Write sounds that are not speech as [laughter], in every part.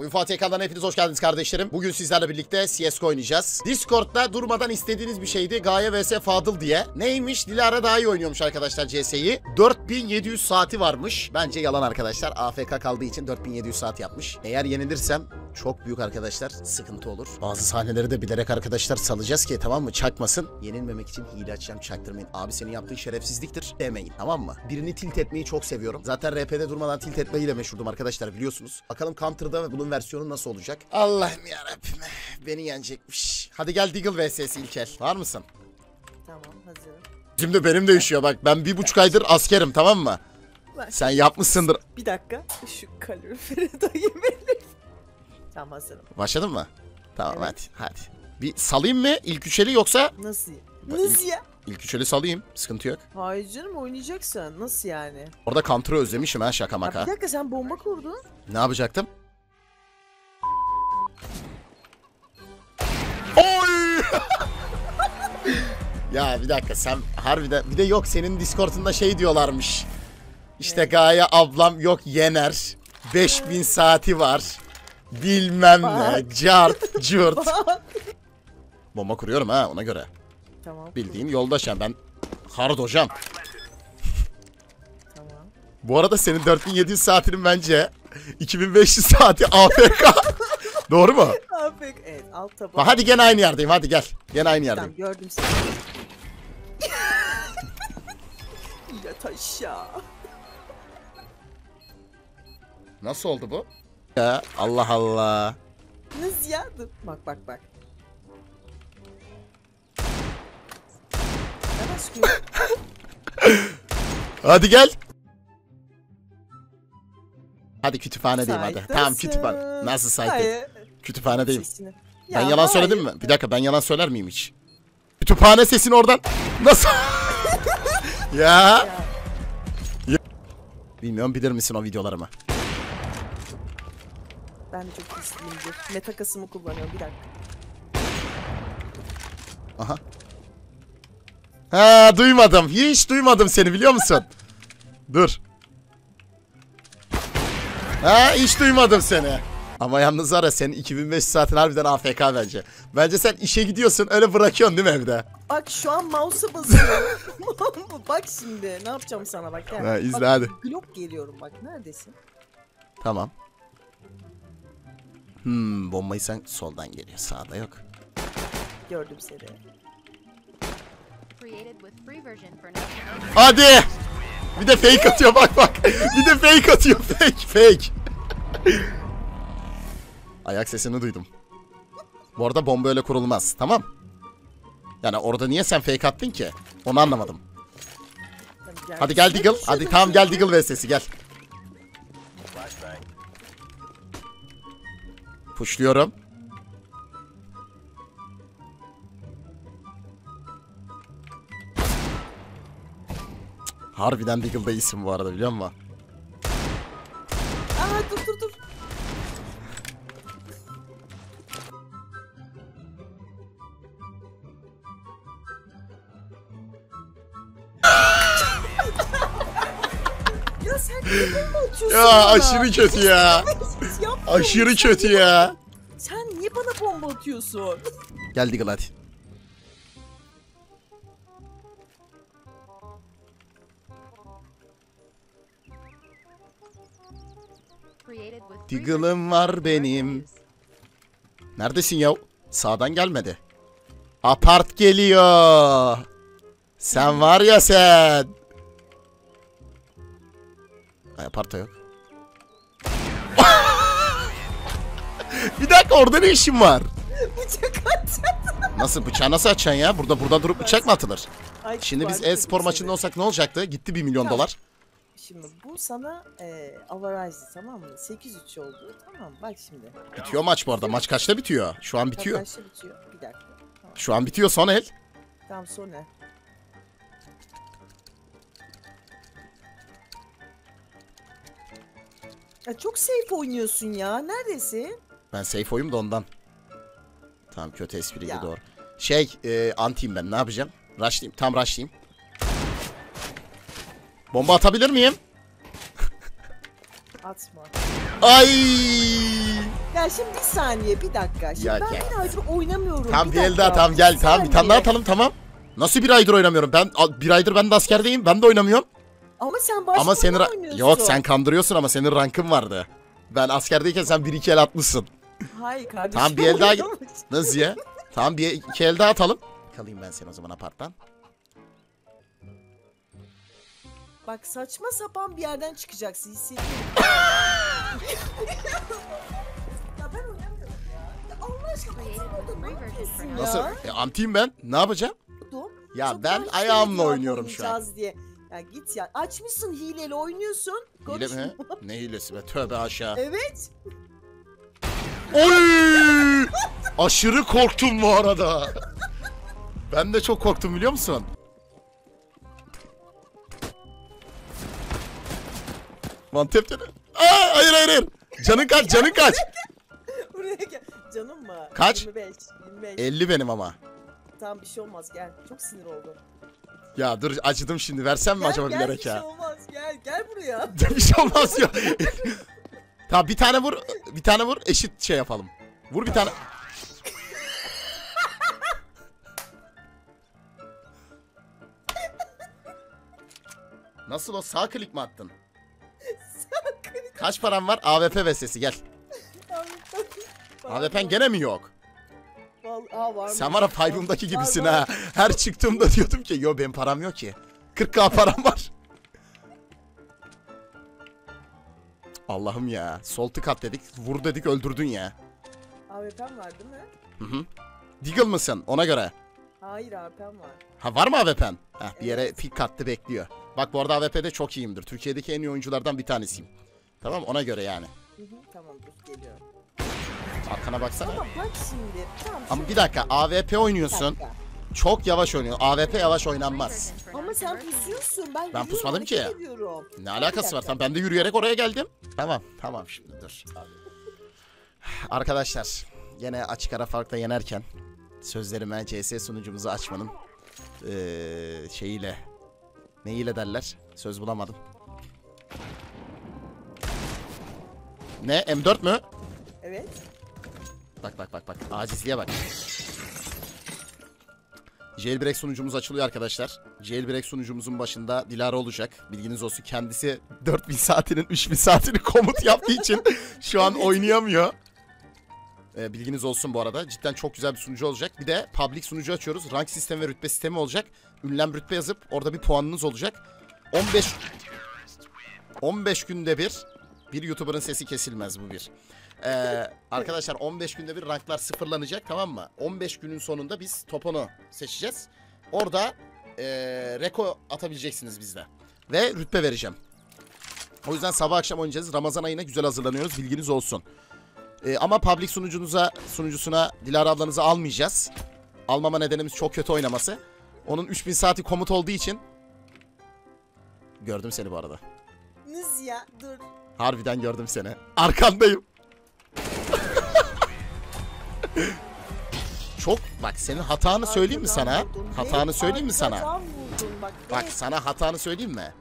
Oyun Fatih kanalına hepiniz hoş geldiniz kardeşlerim. Bugün sizlerle birlikte CSGO oynayacağız. Discord'da durmadan istediğiniz bir şeydi. Gaye vs Fadıl diye. Neymiş? Dilara daha iyi oynuyormuş arkadaşlar CS'yi. 4700 saati varmış. Bence yalan arkadaşlar. AFK kaldığı için 4700 saat yapmış. Eğer yenilirsem çok büyük arkadaşlar sıkıntı olur. Bazı sahneleri de bilerek arkadaşlar salacağız ki tamam mı? Çakmasın. Yenilmemek için hile açacağım çaktırmayın. Abi senin yaptığın şerefsizliktir demeyin tamam mı? Birini tilt etmeyi çok seviyorum. Zaten RP'de durmadan tilt etmeyle meşhurdum arkadaşlar biliyorsunuz. Bakalım Counter'da ve bunun versiyonu nasıl olacak? Allah'ım yarabbim. Beni yenecekmiş. Hadi gel Deagle vs İlkel. Var mısın? Tamam hazırım. Şimdi benim de üşüyor bak. Ben bir buçuk aydır askerim tamam mı? Sen yapmışsındır. bir dakika şu kaloriferi [laughs] dayayım elim. Tamam hazırım. Başladın mı? Tamam Evet. hadi hadi. Bir salayım mı ilk üçeli yoksa Nasıl? Nasıl ya? ilk üçeli salayım. Sıkıntı yok. Hayır canım oynayacaksın. Nasıl yani? Orada Counter'ı özlemişim ha şaka Ya maka. bir dakika sen bomba kurdun. Ne yapacaktım? Oy! [laughs] ya bir dakika sen harbiden bir de yok senin Discord'unda şey diyorlarmış. İşte? Gaye ablam yok yener. 5000 saati var. Bilmem ne. Bak. Cart, [laughs] cürt. Bomba kuruyorum ha ona göre. tamam. Bildiğin yoldaşım ben hard hocam. Tamam. Bu arada senin 4700 saatinin bence 2500 saati AFK. [laughs] Doğru mu? Afk. Evet alt taban. Ha, hadi gene aynı yerdeyim hadi gel. Gene aynı Tamam yerdeyim. gördüm seni. [laughs] Yat aşağı. Nasıl oldu bu? Ya Allah Allah. Nasıl ya? Dur. Bak bak bak. [laughs] Hadi gel. Hadi kütüphanedeyim hadi. Saydasın. Tamam kütüphane. Nasıl saydım? Hayır. Kütüphanedeyim. Sesini. Ben Ya yalan söyledim hayır. mi? Bir dakika ben yalan söyler miyim hiç? Kütüphane sesini oradan nasıl? [laughs] ya. Ya, Bilmiyorum bilir misin o videolarımı? Ben de çok pisliyimdir. Metakasımı kullanıyorum bir dakika. Aha. Ha duymadım. Hiç duymadım seni biliyor musun? [laughs] Dur. Ha hiç duymadım seni. Ama yalnız ara senin 2500 saatin harbiden AFK bence. Bence sen işe gidiyorsun öyle bırakıyorsun değil mi evde? Bak şu an mouse'a basıyorum. [laughs] bak şimdi ne yapacağım sana bak. Gel. Ha, izle bak, hadi. Glock geliyorum bak neredesin? Tamam. Hmm bombayı sen soldan geliyor sağda yok. Gördüm seni. Hadi. Bir de fake atıyor bak bak. Bir de fake atıyor fake fake. Ayak sesini duydum. Bu arada bomba öyle kurulmaz tamam. Yani orada niye sen fake attın ki? Onu anlamadım. Hadi gel. Deagle. Hadi tamam gel sen? Deagle vs gel. Pushluyorum. Harbiden Deagle'da iyisin bu arada biliyor musun? Aa dur dur dur. [laughs] ya sen bomba atıyorsun Ya aşırı kötü ya. Aşırı kötü ya. Sen niye bana bomba atıyorsun? Gel Deagle hadi. created with free Deagle'ım var benim. Neredesin ya? Sağdan gelmedi. Apart geliyor. Sen var ya sen. Ay apart yok. Bir dakika orada ne işin var? [laughs] Bıçak atacağım. Nasıl bıçağı nasıl açacaksın ya? Burada burada durup bıçak mı atılır? Ay, Şimdi biz e-spor maçında olsak ne olacaktı? Gitti 1 milyon Tamam. dolar. Şimdi bu sana e, avarajlı tamam mı? 8-3 oldu. Tamam bak şimdi. Bitiyor maç bu arada. Maç kaçta bitiyor? Şu an bitiyor. Kaçta bitiyor? Bir dakika. Tamam, Şu an bitiyor son el. tamam sonra. Ya çok safe oynuyorsun ya. Neredesin? Ben safe oyum da ondan. Tamam kötü espriydi Ya. doğru. Şey e, antiyim ben ne yapacağım? Rushlayayım. Tam rushlayayım. Bomba atabilir miyim? [laughs] Atma. Ay! Ya şimdi bir saniye bir dakika. Şimdi Ya ben gel. bir aydır oynamıyorum. Tamam bir bir el dakika. daha tamam gel bir tane daha atalım tamam. Nasıl bir aydır oynamıyorum? Ben bir aydır ben de askerdeyim. Ben de oynamıyorum. Ama sen başka ama senin oynuyorsun. Yok sen kandırıyorsun ama senin rankın vardı. Ben askerdeyken sen 1-2 el atmışsın. Hayır kardeşim. Tamam, bir el daha-. Nasıl ya? tamam bir iki el daha atalım. Kalayım ben seni o zaman aparttan. Bak saçma sapan bir yerden çıkacaksın hissediyorum. [laughs] ya ben oynamıyorum ya. ya Allah aşkına ne yapıyorsun. Nasıl? E, antiyim ben. Ne yapacağım? Dom, Ya çok ben ayağımla oynuyorum şu an. Diye. Ya git ya. Açmışsın hileli oynuyorsun. Hile mi? Ne hilesi be? Tövbe aşağı. Evet. Oy! Aşırı korktum bu arada. Ben de çok korktum biliyor musun? Mantep dedi. Aa, hayır hayır hayır. Canın kaç canın kaç. Buraya gel. Canım mı? Kaç? 25. 25. 50 benim ama. Tamam bir şey olmaz gel. Çok sinir oldum. Ya dur acıdım şimdi versem mi Gel, acaba gel, bilerek bir şey ya? olmaz. Gel gel buraya. [laughs] bir şey olmaz ya. [laughs] tamam bir tane vur. Bir tane vur eşit şey yapalım. Vur bir tane. Nasıl o sağ klik mi attın? Kaç param var? AWP vs gel. AWP'n gene mi yok? Vallahi, var Sen mı? var ya Five'ımdaki Var, gibisin var. ha. Her çıktığımda diyordum ki yo benim param yok ki. 40k param var. Allah'ım ya. Sol tık at dedik. Vur dedik öldürdün ya. AWP'm var değil mi? Hı hı. Deagle mısın? Ona göre. Hayır AWP'm var. Ha var mı AWP'n? Heh, bir yere pik attı bekliyor. Bak bu arada AWP'de çok iyiyimdir. Türkiye'deki en iyi oyunculardan bir tanesiyim. Tamam ona göre yani. Hı hı, tamam dur geliyorum. Arkana baksana. Ama bak şimdi. Tamam. Ama bir dakika AWP oynuyorsun. dakika. Çok yavaş oynuyorsun. AWP yavaş oynanmaz. Ama sen pusuyorsun. Ben, Ben pusmadım ki. ediyorum. Ne alakası var? Tamam ben de yürüyerek oraya geldim. Tamam tamam şimdi dur. Arkadaşlar gene açık ara farkla yenerken sözlerime CS sunucumuzu açmanın eee, şeyiyle neyiyle derler? Söz bulamadım. Ne? M4 mü? Evet. Bak bak bak bak. Acizliğe bak. Jailbreak sunucumuz açılıyor arkadaşlar. Jailbreak sunucumuzun başında Dilara olacak. Bilginiz olsun kendisi 4000 saatinin 3000 saatini komut yaptığı için şu an oynayamıyor. Ee, bilginiz olsun bu arada. Cidden çok güzel bir sunucu olacak. Bir de public sunucu açıyoruz. Rank sistemi ve rütbe sistemi olacak. Ünlem rütbe yazıp orada bir puanınız olacak. 15 15 günde bir bir YouTuber'ın sesi kesilmez bu bir. Ee, arkadaşlar 15 günde bir ranklar sıfırlanacak tamam mı? 15 günün sonunda biz toponu seçeceğiz. Orada ee, reko atabileceksiniz bizde. Ve rütbe vereceğim. O yüzden sabah akşam oynayacağız. Ramazan ayına güzel hazırlanıyoruz. Bilginiz olsun. Ee, ama public sunucunuza, sunucusuna Dilara ablanızı almayacağız. Almama nedenimiz çok kötü oynaması. Onun 3000 saati komut olduğu için Gördüm seni bu arada. Nız ya dur. Harbiden gördüm seni. Arkandayım. Çok bak senin hatanı söyleyeyim mi sana? Hatanı söyleyeyim mi sana? bak. Sana hatanı söyleyeyim mi?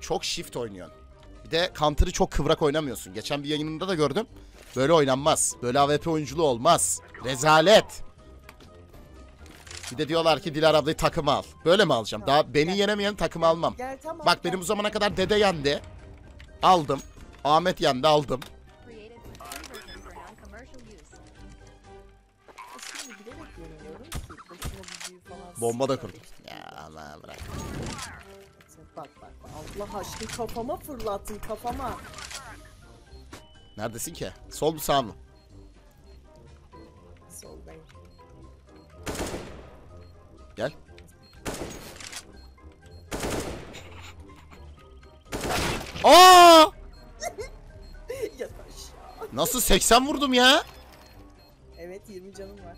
Çok shift oynuyorsun. Bir de counter'ı çok kıvrak oynamıyorsun. Geçen bir yayınında da gördüm. Böyle oynanmaz. Böyle AWP oyunculuğu olmaz. Rezalet. Bir de diyorlar ki Dilar ablayı takıma al. Böyle mi alacağım? Tamam, Daha beni gel. yenemeyen takımı almam. Gel tamam. Bak gel. benim bu zamana kadar dede yendi. Aldım. Ahmet yendi aldım. Bomba da kurdum. Ya aman bırak. Bak bak. Allah aşkına kafama fırlattın kafama. Neredesin ki? Sol mu sağ mı? Soldayım. Gel. Aa! [laughs] Nasıl 80 vurdum ya? Evet 20 canım var.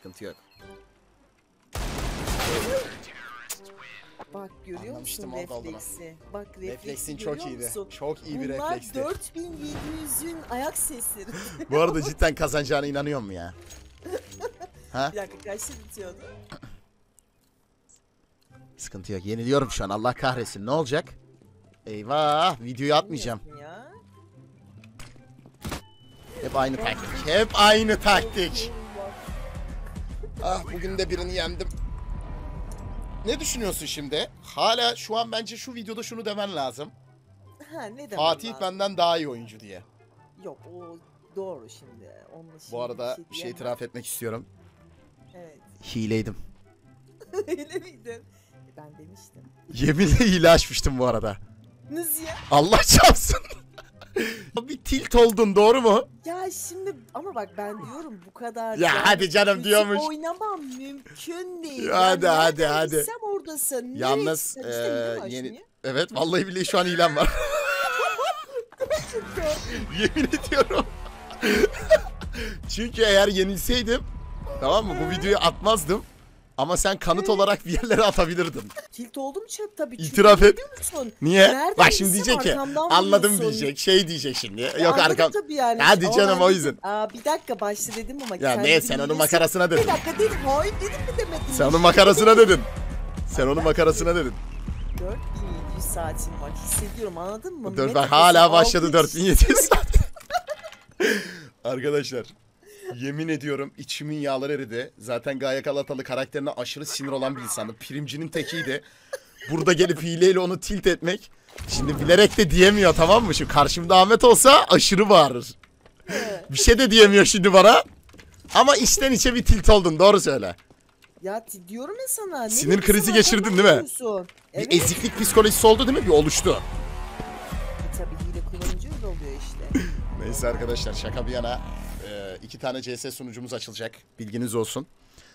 Sıkıntı yok. Bak görüyor musun Anlamıştım, oldu. refleksi? Bak refleksi Refleksin görüyor çok iyiydi. musun? Çok iyi bir Bunlar refleksti. 4700'ün ayak sesleri. Bu arada [laughs] cidden kazanacağına inanıyor mu ya? [laughs] Ha? bir dakika kaçta bitiyordu? [clears throat] Sıkıntı yok. Yeniliyorum şu an. Allah kahretsin. Ne olacak? Eyvah. Videoyu atmayacağım. Ya. Hep aynı taktik. Hep aynı taktik. Ah bugün de birini yendim. Ne düşünüyorsun şimdi? Hala şu an bence şu videoda şunu demen lazım. Ha ne demek Fatih lazım? benden daha iyi oyuncu diye. Yok o doğru şimdi. Onunla şimdi Bu arada bir şey diyemem. itiraf etmek istiyorum. Evet. Hileydim. [laughs] Öyle miydin? E, Ben demiştim. Yeminle hile açmıştım bu arada. Nasıl ya? Allah çarpsın. [laughs] bir tilt oldun doğru mu? Ya şimdi ama bak ben diyorum bu kadar. Ya yani hadi canım diyormuş. oynamam mümkün değil. Ya hadi, Yani hadi, hadi. gitsem oradasın. Yalnız ne var yeni... şimdi? Evet vallahi billahi şu an hilem var. [laughs] Yemin ediyorum. [laughs] Çünkü eğer yenilseydim tamam mı bu videoyu atmazdım. Ama sen kanıt olarak bir yerlere atabilirdin. Tilt oldum çöp tabii. çünkü İtiraf et. biliyor musun? Niye? Nereden Bak şimdi diyecek ki arkamdan anladım vuruyorsun. diyecek. Şey diyecek şimdi. Yok anladım arkam. tabii yani. Hadi Ama canım, ben o dedim, yüzden. Aa, bir dakika başta dedim ama. Ya ne dedim sen onun makarasına Bir dedin. dakika dedim. Hayır dedim mi demedim. Sen onun makarasına dedin. Sen onun makarasına dedin. 4700 saatim var. Hissediyorum anladın mı? Dört, bak hala başladı aldığı 4700 saat. [laughs] Arkadaşlar yemin ediyorum içimin yağları eridi. Zaten Gaye Galatalı karakterine aşırı sinir olan bir insandı. Primcinin tekiydi. Burada gelip hileyle onu tilt etmek. Şimdi bilerek de diyemiyor tamam mı? Şimdi karşımda Ahmet olsa aşırı bağırır. Bir şey de diyemiyor şimdi bana. Ama içten içe bir tilt oldun doğru söyle. Ya ti- diyorum ya sana. ne Sinir krizi sana, geçirdin değil mi? vuruyorsun. Bir Evet. eziklik psikolojisi oldu değil mi? Bir oluştu. E, tabii hile kullanınca öyle oluyor işte. Neyse arkadaşlar şaka bir yana iki tane CS sunucumuz açılacak. Bilginiz olsun.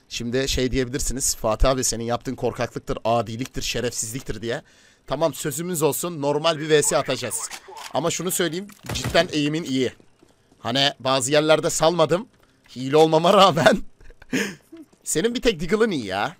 Şimdi şey diyebilirsiniz. Fatih abi senin yaptığın korkaklıktır, adiliktir, şerefsizliktir diye. Tamam sözümüz olsun. Normal bir VS atacağız. Ama şunu söyleyeyim. Cidden eğimin iyi. Hani bazı yerlerde salmadım. Hile olmama rağmen. [laughs] senin bir tek Diggle'ın iyi ya.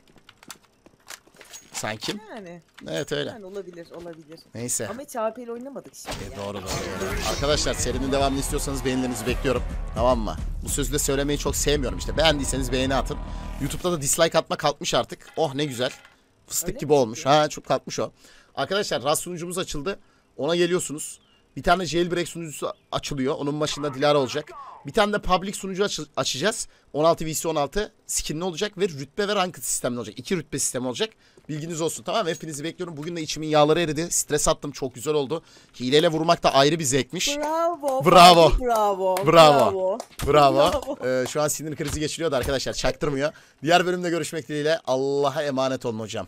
Sanki. Yani, Evet öyle. yani olabilir olabilir. Neyse. Ama hiç AP'yle oynamadık şimdi E, ya. doğru doğru. doğru. Arkadaşlar serinin devamını istiyorsanız beğenilerinizi bekliyorum. Tamam mı? Bu sözü de söylemeyi çok sevmiyorum işte. Beğendiyseniz beğeni atın. YouTube'da da dislike atma kalkmış artık. Oh ne güzel. Fıstık Öyle gibi mi olmuş. Ha çok kalkmış o. Arkadaşlar RAS sunucumuz açıldı. Ona geliyorsunuz. Bir tane jailbreak sunucusu açılıyor. Onun başında Dilara olacak. Bir tane de public sunucu aç- açacağız. 16 vs 16 skinli olacak ve rütbe ve ranked sistemli olacak. İki rütbe sistemi olacak. Bilginiz olsun tamam mı? Hepinizi bekliyorum. Bugün de içimin yağları eridi. Stres attım. Çok güzel oldu. Hileyle vurmak da ayrı bir zevkmiş. Bravo. Bravo. Bravo. Bravo. Bravo. Ee, şu an sinir krizi geçiriyordu arkadaşlar. Çaktırmıyor. Diğer bölümde görüşmek dileğiyle. Allah'a emanet olun hocam.